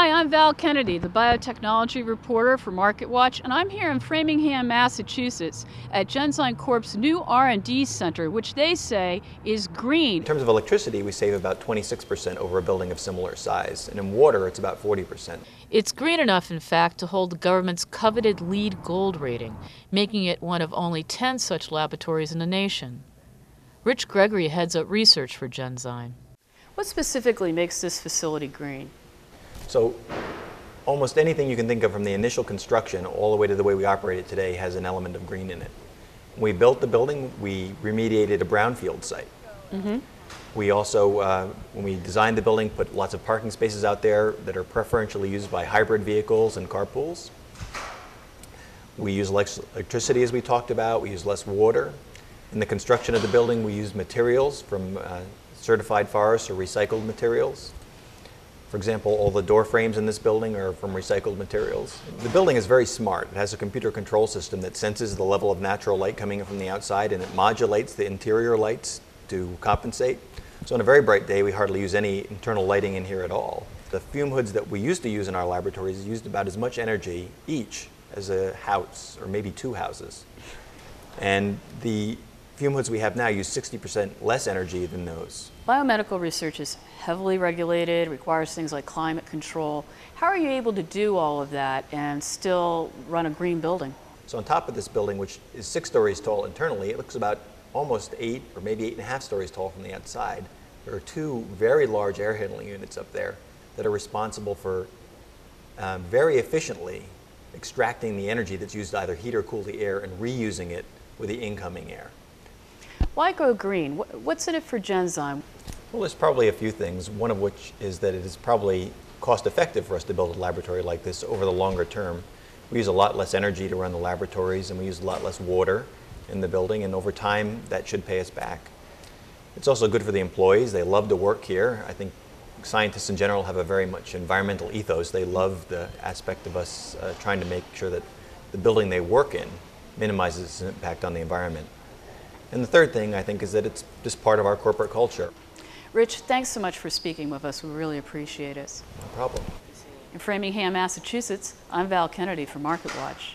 Hi, I'm Val Kennedy, the biotechnology reporter for MarketWatch, and I'm here in Framingham, Massachusetts at Genzyme Corp's new R&D center, which they say is green. In terms of electricity, we save about 26% over a building of similar size, and in water, it's about 40%. It's green enough, in fact, to hold the government's coveted LEED Gold rating, making it one of only 10 such laboratories in the nation. Rich Gregory heads up research for Genzyme. What specifically makes this facility green? So almost anything you can think of from the initial construction all the way to the way we operate it today has an element of green in it. When we built the building, we remediated a brownfield site. Mm-hmm. We also, uh, when we designed the building, put lots of parking spaces out there that are preferentially used by hybrid vehicles and carpools. We use electricity, as we talked about. We use less water. In the construction of the building, we use materials from uh, certified forests or recycled materials. For example, all the door frames in this building are from recycled materials. The building is very smart. It has a computer control system that senses the level of natural light coming in from the outside and it modulates the interior lights to compensate. So on a very bright day, we hardly use any internal lighting in here at all. The fume hoods that we used to use in our laboratories used about as much energy each as a house or maybe two houses. And the fume hoods we have now use 60% less energy than those. Biomedical research is heavily regulated, requires things like climate control. How are you able to do all of that and still run a green building? So on top of this building, which is six stories tall internally, it looks about almost eight or maybe eight and a half stories tall from the outside. There are two very large air handling units up there that are responsible for uh, very efficiently extracting the energy that's used to either heat or cool the air and reusing it with the incoming air. Why go green? What's in it for Genzyme? Well, there's probably a few things, one of which is that it is probably cost effective for us to build a laboratory like this over the longer term. We use a lot less energy to run the laboratories and we use a lot less water in the building and over time that should pay us back. It's also good for the employees. They love to work here. I think scientists in general have a very much environmental ethos. They love the aspect of us uh, trying to make sure that the building they work in minimizes its impact on the environment. And the third thing, I think, is that it's just part of our corporate culture. Rich, thanks so much for speaking with us. We really appreciate it. No problem. In Framingham, Massachusetts, I'm Val Kennedy for MarketWatch.